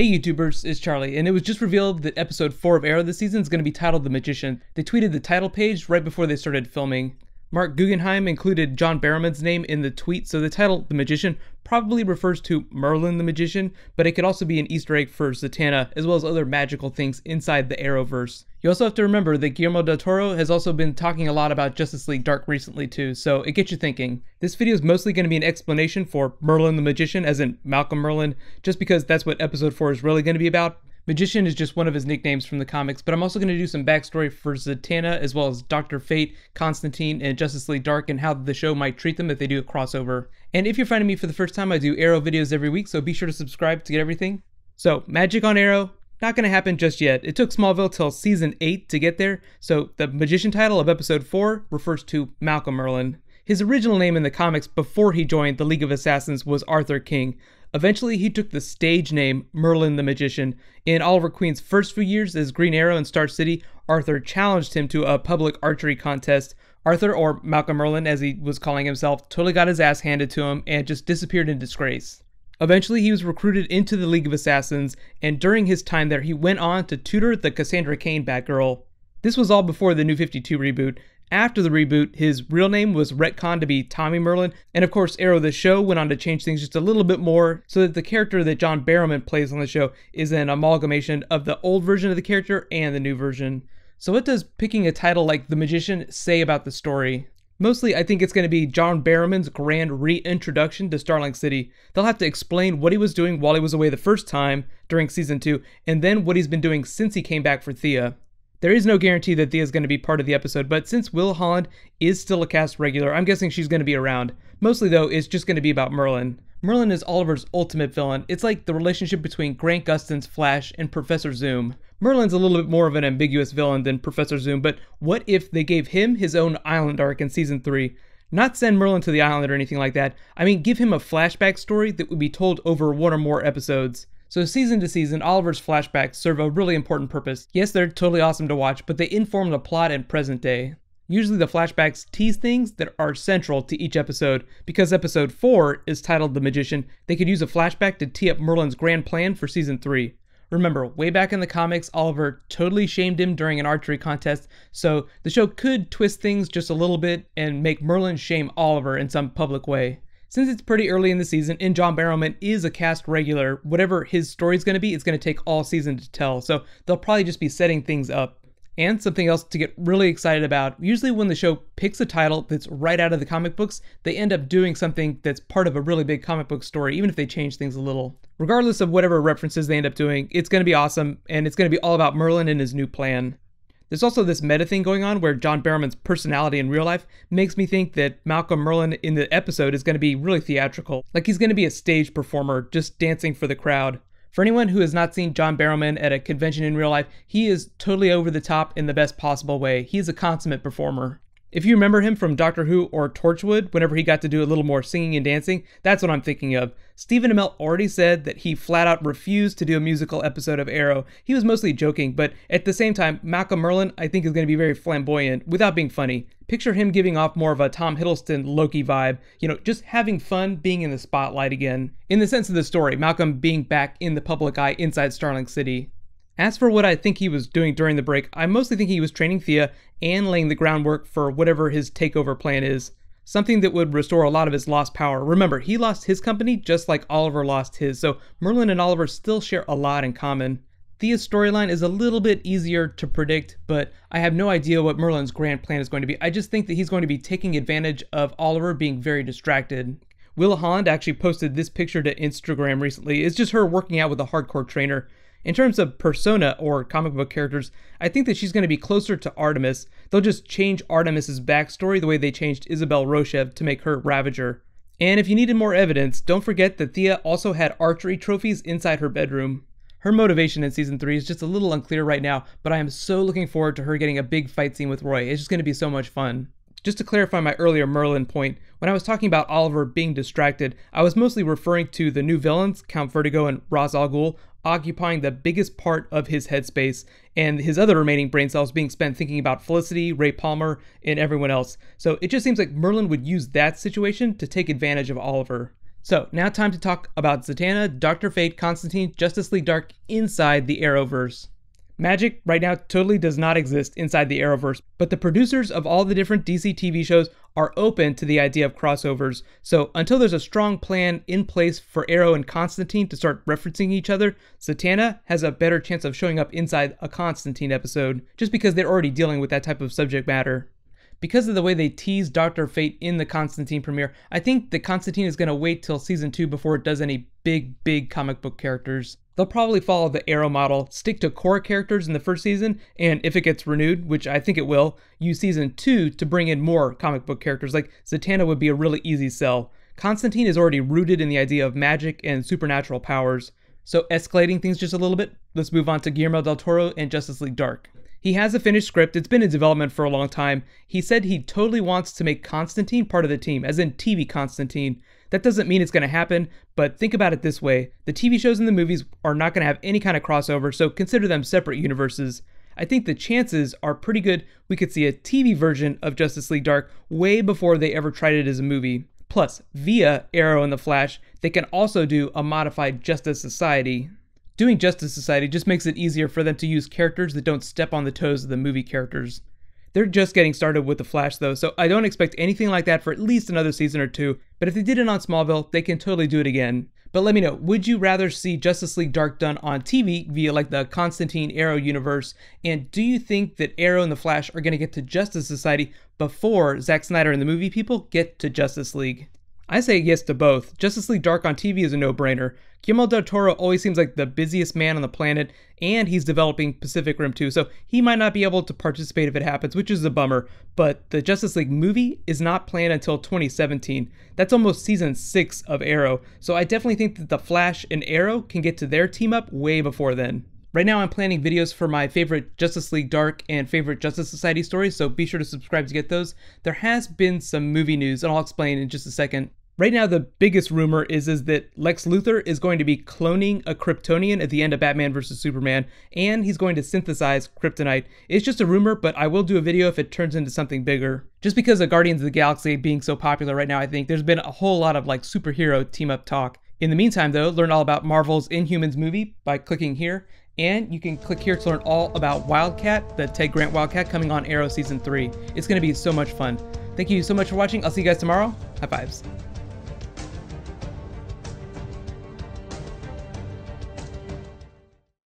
Hey YouTubers, it's Charlie, and it was just revealed that episode 4 of Arrow this season is going to be titled The Magician. They tweeted the title page right before they started filming. Mark Guggenheim included John Barrowman's name in the tweet, so the title, The Magician, probably refers to Merlyn the Magician, but it could also be an Easter egg for Zatanna, as well as other magical things inside the Arrowverse. You also have to remember that Guillermo del Toro has also been talking a lot about Justice League Dark recently too, so it gets you thinking. This video is mostly going to be an explanation for Merlyn the Magician, as in Malcolm Merlyn, just because that's what episode 4 is really going to be about, Magician is just one of his nicknames from the comics, but I'm also going to do some backstory for Zatanna as well as Dr. Fate, Constantine, and Justice League Dark and how the show might treat them if they do a crossover. And if you're finding me for the first time, I do Arrow videos every week, so be sure to subscribe to get everything. So, magic on Arrow, not going to happen just yet. It took Smallville till season 8 to get there, so the Magician title of episode 4 refers to Malcolm Merlyn. His original name in the comics before he joined the League of Assassins was Arthur King, Eventually, he took the stage name Merlyn the Magician. In Oliver Queen's first few years as Green Arrow in Star City, Arthur challenged him to a public archery contest. Arthur, or Malcolm Merlyn as he was calling himself, totally got his ass handed to him and just disappeared in disgrace. Eventually, he was recruited into the League of Assassins, and during his time there, he went on to tutor the Cassandra Cain Batgirl. This was all before the New 52 reboot, after the reboot, his real name was retconned to be Tommy Merlyn, and of course, Arrow the show went on to change things just a little bit more so that the character that John Barrowman plays on the show is an amalgamation of the old version of the character and the new version. So, what does picking a title like The Magician say about the story? Mostly, I think it's going to be John Barrowman's grand reintroduction to Starling City. They'll have to explain what he was doing while he was away the first time during season 2, and then what he's been doing since he came back for Thea. There is no guarantee that Thea is going to be part of the episode, but since Willa Holland is still a cast regular, I'm guessing she's going to be around. Mostly, though, it's just going to be about Merlyn. Merlyn is Oliver's ultimate villain. It's like the relationship between Grant Gustin's Flash and Professor Zoom. Merlyn's a little bit more of an ambiguous villain than Professor Zoom, but what if they gave him his own island arc in season 3? Not send Merlyn to the island or anything like that. I mean, give him a flashback story that would be told over one or more episodes. So season to season, Oliver's flashbacks serve a really important purpose. Yes, they're totally awesome to watch, but they inform the plot and present day. Usually the flashbacks tease things that are central to each episode. Because episode 4 is titled The Magician, they could use a flashback to tee up Merlyn's grand plan for season 3. Remember, way back in the comics, Oliver totally shamed him during an archery contest, so the show could twist things just a little bit and make Merlyn shame Oliver in some public way. Since it's pretty early in the season and John Barrowman is a cast regular, whatever his story is going to be, it's going to take all season to tell. So they'll probably just be setting things up. And something else to get really excited about usually, when the show picks a title that's right out of the comic books, they end up doing something that's part of a really big comic book story, even if they change things a little. Regardless of whatever references they end up doing, it's going to be awesome, and it's going to be all about Merlyn and his new plan. There's also this meta thing going on where John Barrowman's personality in real life makes me think that Malcolm Merlyn in the episode is going to be really theatrical. Like he's going to be a stage performer just dancing for the crowd. For anyone who has not seen John Barrowman at a convention in real life, he is totally over the top in the best possible way. He is a consummate performer. If you remember him from Doctor Who or Torchwood, whenever he got to do a little more singing and dancing, that's what I'm thinking of. Stephen Amell already said that he flat out refused to do a musical episode of Arrow. He was mostly joking, but at the same time, Malcolm Merlyn I think is going to be very flamboyant without being funny. Picture him giving off more of a Tom Hiddleston Loki vibe, you know, just having fun being in the spotlight again. In the sense of the story, Malcolm being back in the public eye inside Starling City. As for what I think he was doing during the break, I mostly think he was training Thea and laying the groundwork for whatever his takeover plan is. Something that would restore a lot of his lost power. Remember, he lost his company just like Oliver lost his, so Merlyn and Oliver still share a lot in common. Thea's storyline is a little bit easier to predict, but I have no idea what Merlyn's grand plan is going to be. I just think that he's going to be taking advantage of Oliver being very distracted. Willa Holland actually posted this picture to Instagram recently. It's just her working out with a hardcore trainer. In terms of persona or comic book characters, I think that she's going to be closer to Artemis. They'll just change Artemis's backstory the way they changed Isabel Rochev to make her Ravager. And if you needed more evidence, don't forget that Thea also had archery trophies inside her bedroom. Her motivation in season 3 is just a little unclear right now, but I am so looking forward to her getting a big fight scene with Roy. It's just going to be so much fun. Just to clarify my earlier Merlyn point, when I was talking about Oliver being distracted, I was mostly referring to the new villains, Count Vertigo and Ra's al Ghul, occupying the biggest part of his headspace, and his other remaining brain cells being spent thinking about Felicity, Ray Palmer, and everyone else. So it just seems like Merlyn would use that situation to take advantage of Oliver. So, now time to talk about Zatanna, Dr. Fate, Constantine, Justice League Dark inside the Arrowverse. Magic right now totally does not exist inside the Arrowverse, but the producers of all the different DC TV shows are open to the idea of crossovers. So until there's a strong plan in place for Arrow and Constantine to start referencing each other, Zatanna has a better chance of showing up inside a Constantine episode, just because they're already dealing with that type of subject matter because of the way they tease Dr. Fate in the Constantine premiere, I think that Constantine is going to wait till season 2 before it does any big, big comic book characters. They'll probably follow the Arrow model, stick to core characters in the first season, and if it gets renewed, which I think it will, use season 2 to bring in more comic book characters. Like Zatanna would be a really easy sell. Constantine is already rooted in the idea of magic and supernatural powers. So, escalating things just a little bit, let's move on to Guillermo del Toro and Justice League Dark. He has a finished script, it's been in development for a long time. He said he totally wants to make Constantine part of the team, as in TV Constantine. That doesn't mean it's going to happen, but think about it this way the TV shows and the movies are not going to have any kind of crossover, so consider them separate universes. I think the chances are pretty good we could see a TV version of Justice League Dark way before they ever tried it as a movie. Plus, via Arrow and the Flash, they can also do a modified Justice Society. Doing Justice Society just makes it easier for them to use characters that don't step on the toes of the movie characters. They're just getting started with The Flash though, so I don't expect anything like that for at least another season or two, but if they did it on Smallville, they can totally do it again. But let me know, would you rather see Justice League Dark done on TV via like the Constantine Arrow universe? And do you think that Arrow and The Flash are going to get to Justice Society before Zack Snyder and the movie people get to Justice League? I say yes to both. Justice League Dark on TV is a no brainer. Guillermo del Toro always seems like the busiest man on the planet, and he's developing Pacific Rim too, so he might not be able to participate if it happens, which is a bummer. But the Justice League movie is not planned until 2017. That's almost season 6 of Arrow, so I definitely think that The Flash and Arrow can get to their team up way before then. Right now, I'm planning videos for my favorite Justice League Dark and favorite Justice Society stories, so be sure to subscribe to get those. There has been some movie news, and I'll explain in just a second. Right now, the biggest rumor is, is that Lex Luthor is going to be cloning a Kryptonian at the end of Batman vs. Superman, and he's going to synthesize kryptonite. It's just a rumor, but I will do a video if it turns into something bigger. Just because of Guardians of the Galaxy being so popular right now, I think there's been a whole lot of like superhero team up talk. In the meantime, though, learn all about Marvel's Inhumans movie by clicking here, and you can click here to learn all about Wildcat, the Ted Grant Wildcat coming on Arrow Season 3. It's going to be so much fun. Thank you so much for watching. I'll see you guys tomorrow. High fives.